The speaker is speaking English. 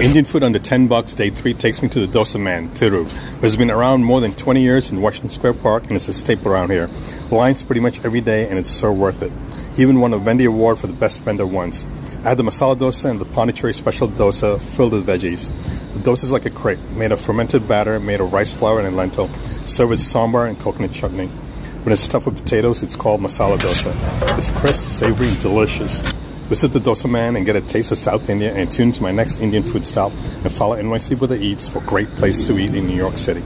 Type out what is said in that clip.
Indian food under 10 bucks, day three takes me to the Dosa Man, Thiru, which has been around more than 20 years in Washington Square Park and it's a staple around here. Lines pretty much every day and it's so worth it. He even won a Vendy Award for the best vendor once. I had the masala dosa and the Pondicherry special dosa filled with veggies. The dosa is like a crepe, made of fermented batter, made of rice flour and lentil, served with sambar and coconut chutney. When it's stuffed with potatoes, it's called masala dosa. It's crisp, savory, and delicious. Visit the Dosa Man and get a taste of South India and tune to my next Indian food stop and follow NYCBuddha Eats for great places to eat in New York City.